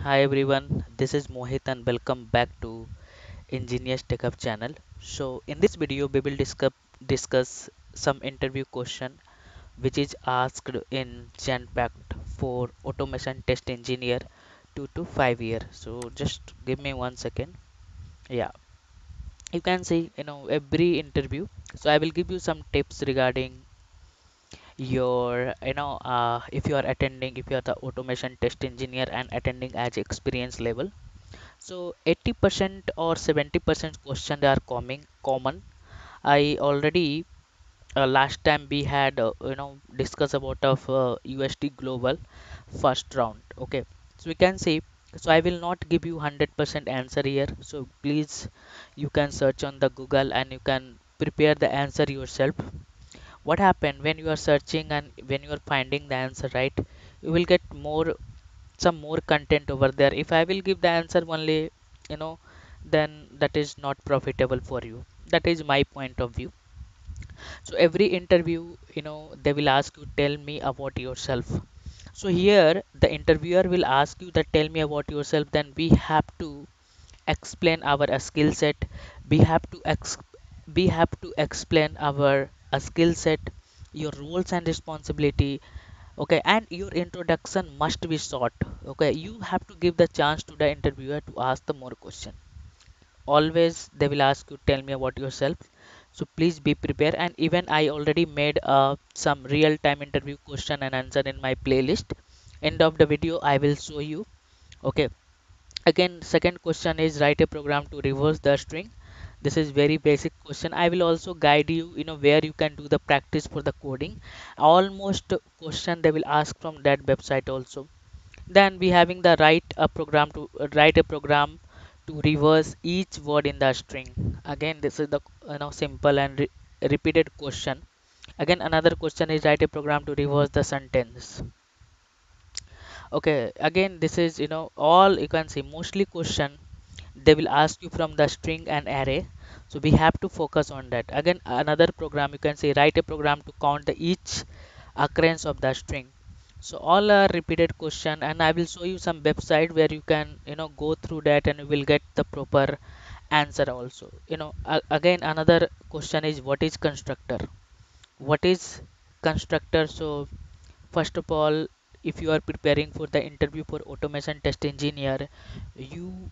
Hi everyone, this is Mohit and welcome back to Ingenious TechHub channel. So in this video we will discuss discuss some interview question which is asked in Genpact for automation test engineer 2 to 5 year. So just give me one second. Yeah, you can see you know every interview. So I will give you some tips regarding your you know uh, if you are attending if you are the automation test engineer and attending as experience level So 80% or 70% question they are coming common. I already uh, last time we had uh, you know discuss about of uh, UST Global first round. Okay, so we can see. So I will not give you 100% answer here. So please you can search on the Google and you can prepare the answer yourself. What happened when you are searching and when you are finding the answer right? You will get more some more content over there. If i will give the answer only you know then that is not profitable for you. That is my point of view. So every interview you know they will ask you tell me about yourself. So here the interviewer will ask you that tell me about yourself. Then we have to explain our skill set. We have to ex- we have to explain our uh, skill set your roles and responsibility okay and your introduction must be short okay. You have to give the chance to the interviewer to ask the more question. Always they will ask you tell me about yourself. So please be prepared and even i already made uh, some real time interview question and answer in my playlist. End of the video i will show you okay. Again second question is write a program to reverse the string this is very basic question. I will also guide you you know where you can do the practice for the coding. Almost question they will ask from that website also. Then we having the write a program to uh, write a program to reverse each word in the string. Again this is the you know simple and re- repeated question. Again another question is write a program to reverse the sentence. Okay again this is you know all you can see. Mostly question they will ask you from the string and array. So we have to focus on that. Again another program you can say write a program to count the each occurrence of the string. So all are repeated question and i will show you some website where you can you know go through that and you will get the proper answer also. You know again another question is what is constructor? What is constructor? So first of all if you are preparing for the interview for automation test engineer you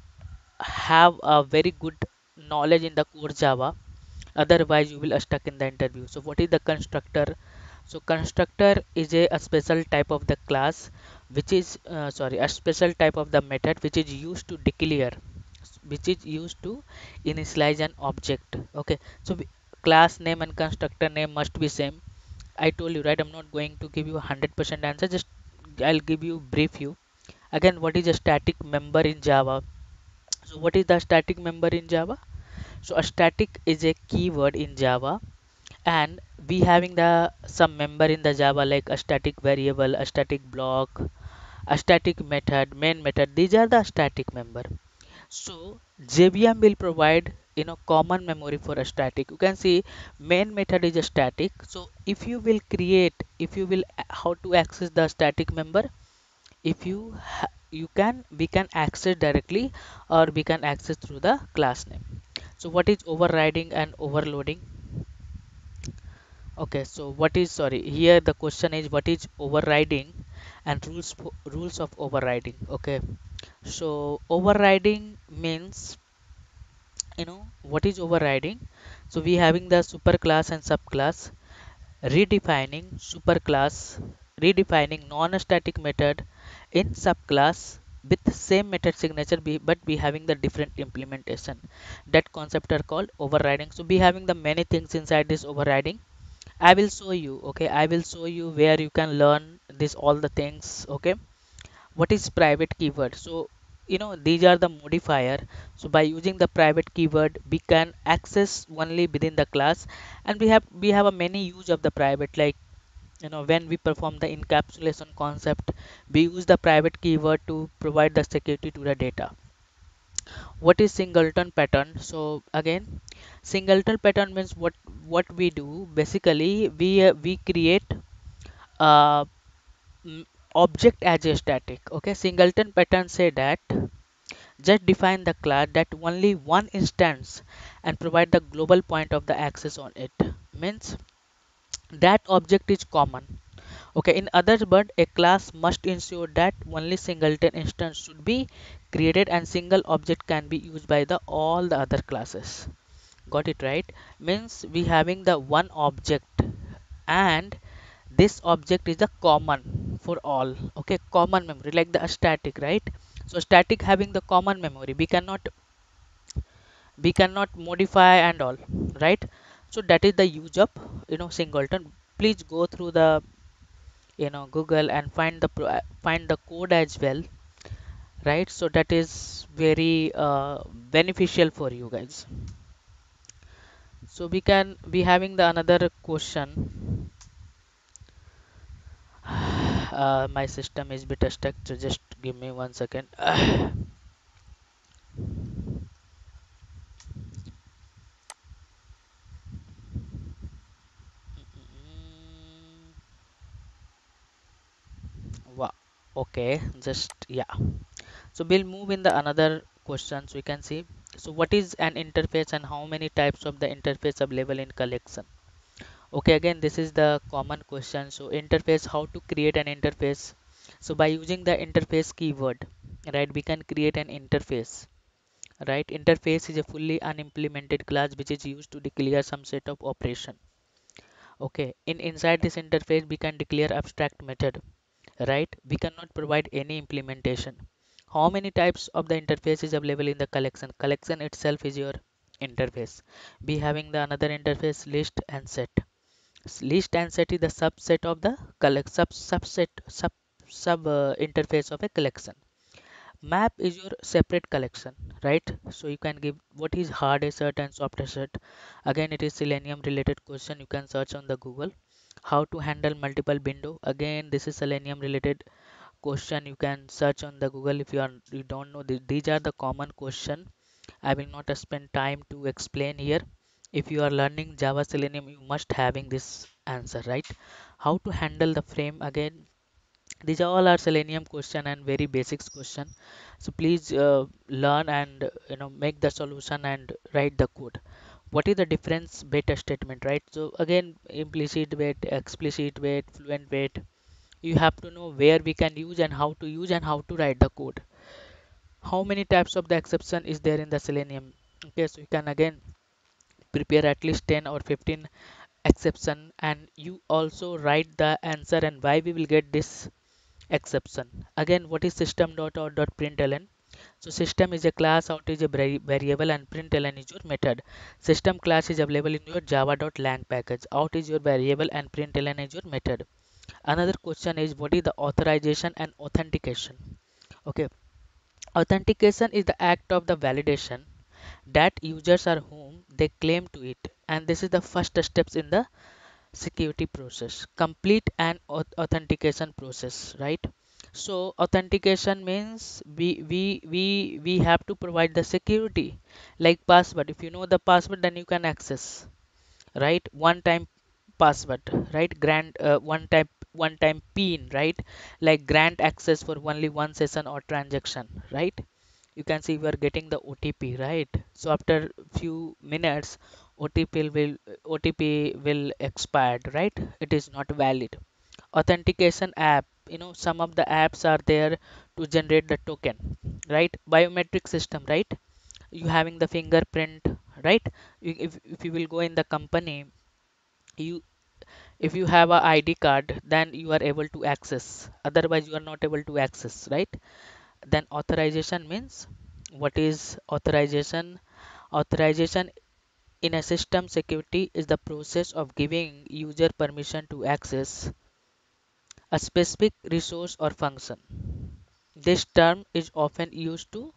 have a very good knowledge in the core java. Otherwise you will stuck in the interview. So what is the constructor? So constructor is a, a special type of the class which is uh, sorry a special type of the method which is used to declare which is used to initialize an object. Okay. So class name and constructor name must be same. I told you right? I'm not going to give you 100% answer. Just i'll give you brief you. Again what is a static member in java so what is the static member in java? So a static is a keyword in java and we having the some member in the java like a static variable a static block a static method main method these are the static member. So jvm will provide you know common memory for a static. You can see main method is a static. So if you will create if you will uh, how to access the static member if you you can we can access directly or we can access through the class name so what is overriding and overloading Okay, so what is sorry here the question is what is overriding and rules rules of overriding. Okay, so overriding means you know what is overriding. So we having the superclass and subclass redefining superclass redefining non-static method in subclass with same method signature be, but we having the different implementation. That concept are called overriding. So we having the many things inside this overriding. I will show you okay? I will show you where you can learn this all the things okay? What is private keyword? So you know these are the modifier. So by using the private keyword we can access only within the class. And we have we have a many use of the private like you know when we perform the encapsulation concept we use the private keyword to provide the security to the data. What is singleton pattern? So again singleton pattern means what what we do. Basically we uh, we create uh, mm, object as a static okay? Singleton pattern say that just define the class that only one instance and provide the global point of the access on it. Means that object is common. Okay in other words a class must ensure that only singleton instance should be created and single object can be used by the all the other classes. Got it right? Means we having the one object and this object is the common for all. Okay common memory like the static right? So static having the common memory we cannot we cannot modify and all right so that is the use of you know singleton. Please go through the you know google and find the find the code as well right? So that is very uh, beneficial for you guys. So we can be having the another question. Uh, my system is bit stuck so just give me one second okay just yeah. So we'll move in the another questions we can see. So what is an interface and how many types of the interface available in collection? Okay again this is the common question. So interface how to create an interface? So by using the interface keyword right we can create an interface right? Interface is a fully unimplemented class which is used to declare some set of operation. Okay in inside this interface we can declare abstract method right? We cannot provide any implementation. How many types of the interface is available in the collection? Collection itself is your interface. We having the another interface list and set. List and set is the subset of the collect sub subset sub sub uh, interface of a collection. Map is your separate collection right? So you can give what is hard assert and soft assert again it is selenium related question. You can search on the google how to handle multiple window. Again this is selenium related question. You can search on the google if you are you don't know. These are the common question. I will not spend time to explain here. If you are learning java selenium you must having this answer right? How to handle the frame again? These all are selenium question and very basics question. So please uh, learn and you know make the solution and write the code what is the difference beta statement right? So again implicit wait explicit wait fluent wait you have to know where we can use and how to use and how to write the code. How many types of the exception is there in the selenium? Okay so you can again prepare at least 10 or 15 exception and you also write the answer and why we will get this exception. Again what is system dot out dot println so system is a class out is a variable and println is your method. System class is available in your java.lang package. Out is your variable and println is your method. Another question is what is the authorization and authentication? Okay. Authentication is the act of the validation that users are whom they claim to it and this is the first steps in the security process. Complete an authentication process right so authentication means we we we we have to provide the security like password. If you know the password then you can access right? One time password right? Grant uh, one time one time pin right? Like grant access for only one session or transaction right? You can see we are getting the otp right? So after few minutes otp will otp will expired right? It is not valid. Authentication app you know some of the apps are there to generate the token right? Biometric system right? You having the fingerprint right? If, if you will go in the company you if you have a id card then you are able to access. Otherwise you are not able to access right? Then authorization means what is authorization? Authorization in a system security is the process of giving user permission to access a specific resource or function. This term is often used to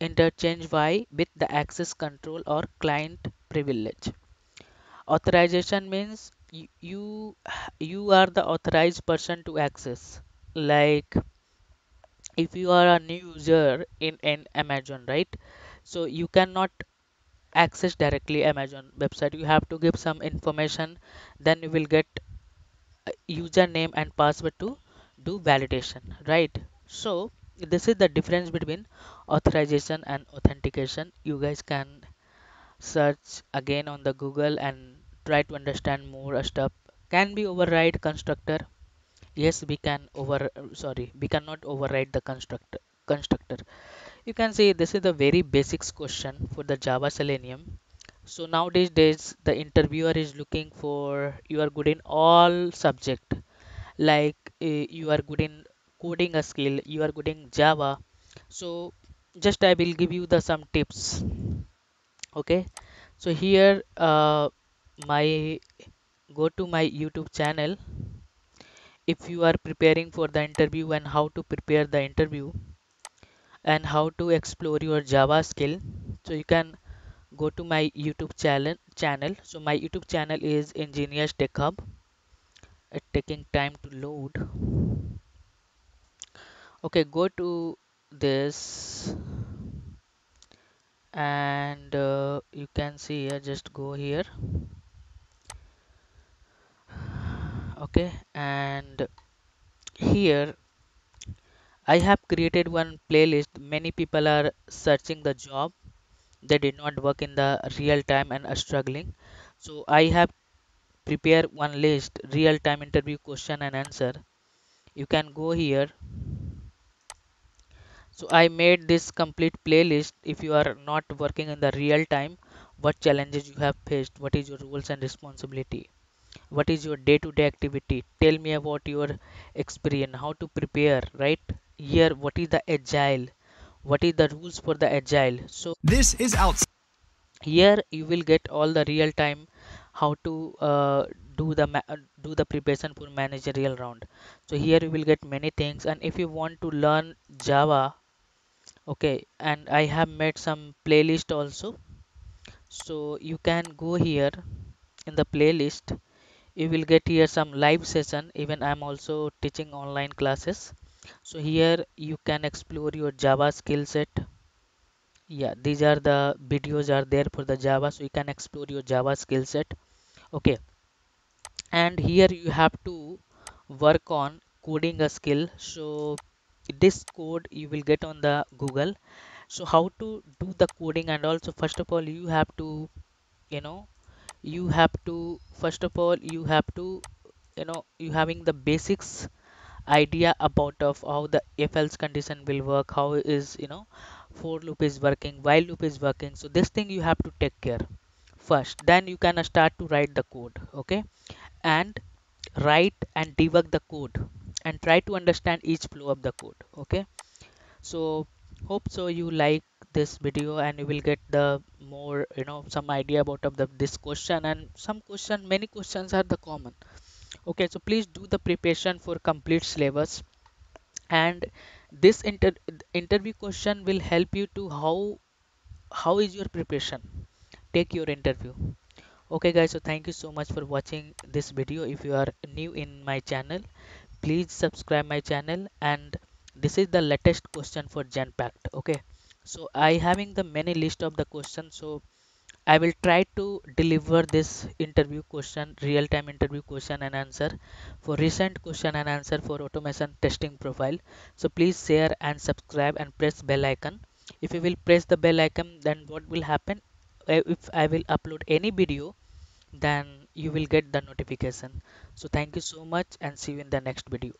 interchange y with the access control or client privilege. Authorization means you, you are the authorized person to access. Like if you are a new user in an amazon right? So you cannot access directly amazon website. You have to give some information then you will get username and password to do validation right? So this is the difference between authorization and authentication. You guys can search again on the google and try to understand more stuff. Can be override constructor? Yes we can over sorry we cannot override the constructor constructor. You can see this is the very basics question for the java selenium so nowadays days the interviewer is looking for you are good in all subject. Like uh, you are good in coding a skill you are good in java. So just i will give you the some tips. Okay? So here uh, my go to my youtube channel. If you are preparing for the interview and how to prepare the interview and how to explore your java skill so you can go to my youtube channel channel. So my youtube channel is Ingenious TechHub. It's taking time to load. Okay go to this. And uh, you can see here just go here. Okay and here i have created one playlist. Many people are searching the job they did not work in the real time and are struggling. So i have prepared one list real time interview question and answer. You can go here. So i made this complete playlist. If you are not working in the real time what challenges you have faced? What is your roles and responsibility? What is your day to day activity? Tell me about your experience. How to prepare right? Here what is the agile what is the rules for the agile? So This is outside. here you will get all the real time how to uh, do the ma- do the preparation for managerial round. So here you will get many things and if you want to learn java okay and i have made some playlist also. So you can go here in the playlist. You will get here some live session. Even i'm also teaching online classes so here you can explore your java skill set. Yeah these are the videos are there for the java so you can explore your java skill set. Okay. And here you have to work on coding a skill. So this code you will get on the google. So how to do the coding and also first of all you have to you know you have to first of all you have to you know you having the basics idea about of how the if else condition will work how is you know for loop is working while loop is working. So this thing you have to take care first. Then you can start to write the code okay? And write and debug the code and try to understand each flow of the code okay? So hope so you like this video and you will get the more you know some idea about of the this question. And some question many questions are the common okay so please do the preparation for complete syllabus. And this inter interview question will help you to how how is your preparation? Take your interview. Okay guys so thank you so much for watching this video. If you are new in my channel please subscribe my channel. And this is the latest question for genpact. Okay so i having the many list of the questions. So i will try to deliver this interview question real time interview question and answer for recent question and answer for automation testing profile. So please share and subscribe and press bell icon. If you will press the bell icon then what will happen? If i will upload any video then you will get the notification. So thank you so much and see you in the next video